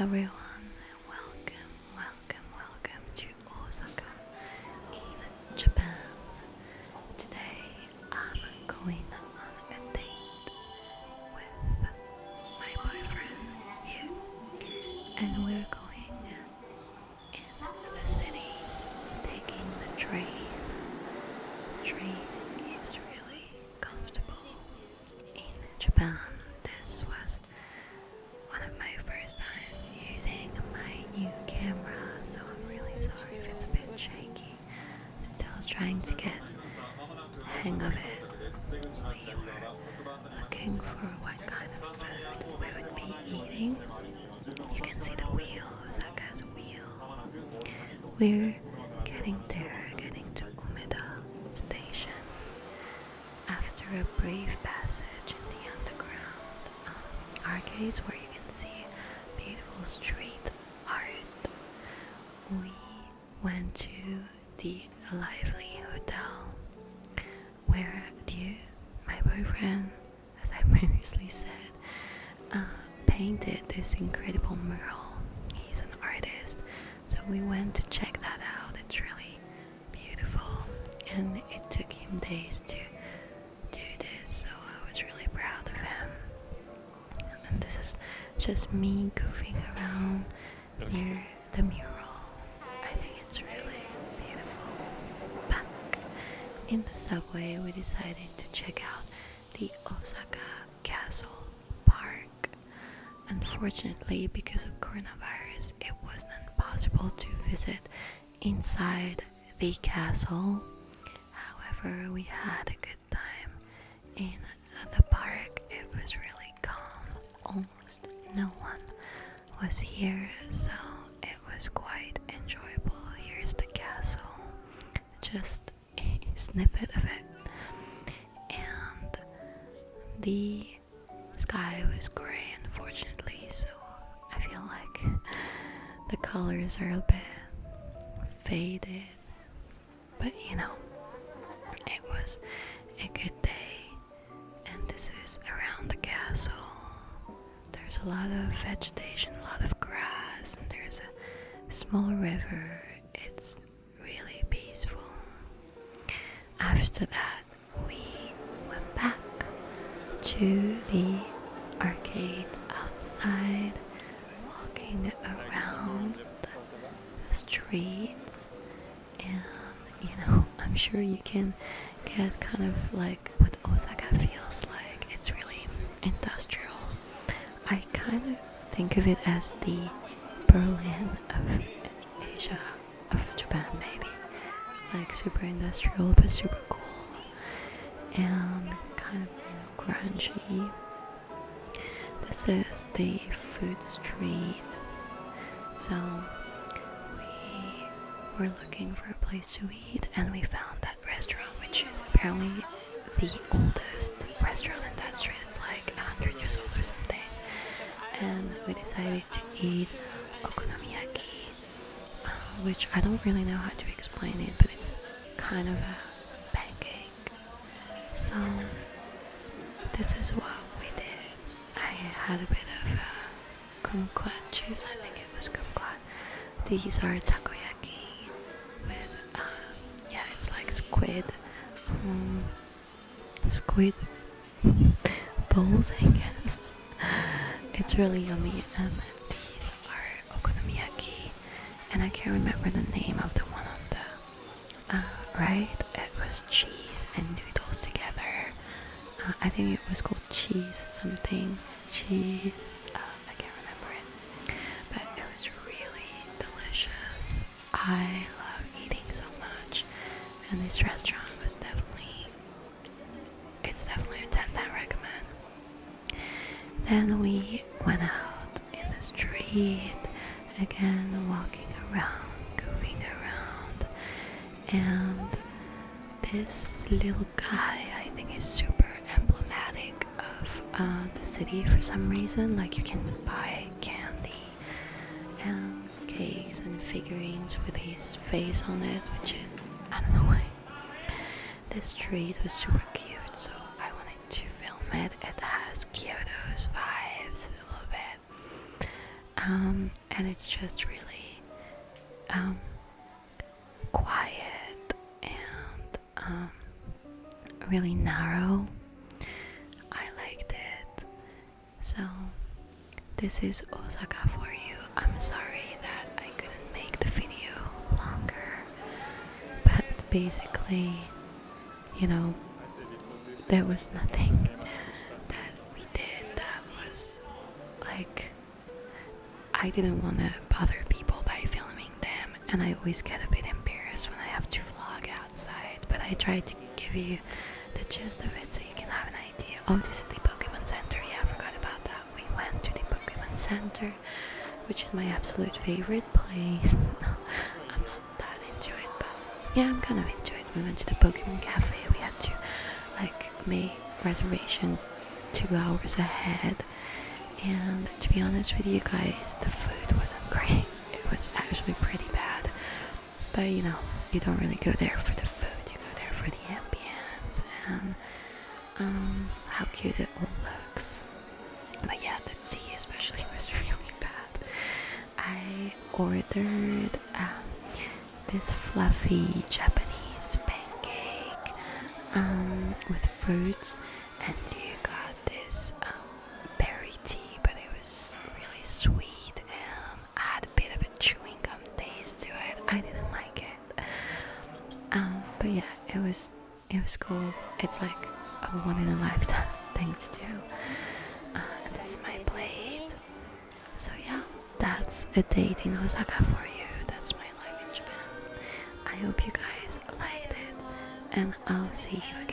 everyone, welcome, welcome, welcome to Osaka in Japan. Today I'm going on a date with my boyfriend here, and we're going in the city, taking the train. The train is really comfortable. In Japan, looking for what kind of food we would be eating. You can see the wheel, Osaka's wheel. We're getting there, getting to Umeda station. After a brief passage in the underground um, arcades where you can see beautiful street art, we went to the Lively Hotel where you, my boyfriend, previously said, uh, painted this incredible mural. He's an artist, so we went to check that out. It's really beautiful, and it took him days to do this, so I was really proud of him. And this is just me goofing around near the mural. I think it's really beautiful. Back in the subway, we decided to check out the Osaka Castle Park. Unfortunately, because of coronavirus, it wasn't possible to visit inside the castle. However, we had a good time in the park. It was really calm. Almost no one was here, so it was quite enjoyable. Here's the castle. Just a snippet of it. And the sky was gray, unfortunately, so I feel like the colors are a bit faded. But you know, it was a good day, and this is around the castle. There's a lot of vegetation, a lot of grass, and there's a small river. It's really peaceful. After that, we went back to the arcade outside, walking around the streets, and you know, I'm sure you can get kind of like what Osaka feels like. It's really industrial. I kind of think of it as the Berlin of Asia, of Japan, maybe. Like super industrial but super cool and kind of grungy. This is the food street. So we were looking for a place to eat and we found that restaurant which is apparently the oldest restaurant in that street. It's like 100 years old or something. And we decided to eat okonomiyaki, uh, which I don't really know how to explain it, but it's kind of a pancake. So this is what had a bit of uh, kumquat juice. I think it was kumquat. These are takoyaki with uh, yeah, it's like squid, um, squid bowls, I guess. It's really yummy, and these are okonomiyaki, and I can't remember the name of the one on the uh, right. It was cheese and noodles together. Uh, I think it was called cheese something. Cheese. Uh, I can't remember it, but it was really delicious. I love eating so much, and this restaurant was definitely. It's definitely a 10 10 recommend. Then we went out in the street, again walking around, goofing around, and this little guy I think is super emblematic of uh, city for some reason. Like you can buy candy and cakes and figurines with his face on it, which is I don't know why. This street was super cute, so I wanted to film it. It has Kyoto's vibes a little bit. Um, and it's just really um, quiet and um, really narrow. So, this is Osaka for you. I'm sorry that I couldn't make the video longer, but basically, you know, there was nothing that we did that was like I didn't want to bother people by filming them, and I always get a bit embarrassed when I have to vlog outside. But I tried to give you the gist of it so you can have an idea. Oh, this is the Pokemon Center. Yeah, I forgot about that. We went to the Pokemon Center, which is my absolute favorite place. I'm not that into it, but yeah, I'm kind of into it. We went to the Pokemon Cafe. We had to like make reservation two hours ahead. And to be honest with you guys, the food wasn't great. It was actually pretty bad. But you know, you don't really go there for the food, you go there for the ambience and um, how cute it all looks. But yeah, the tea especially was really bad. I ordered um, this fluffy Japanese pancake um, with fruits, and you got this um, berry tea, but it was really sweet and had a bit of a chewing gum taste to it. I didn't like it. Um, but yeah, it was it was cool. It's like a one in a lifetime thing to do. Uh, and this is my plate. So yeah, that's a date in Osaka for you. That's my life in Japan. I hope you guys liked it, and I'll see you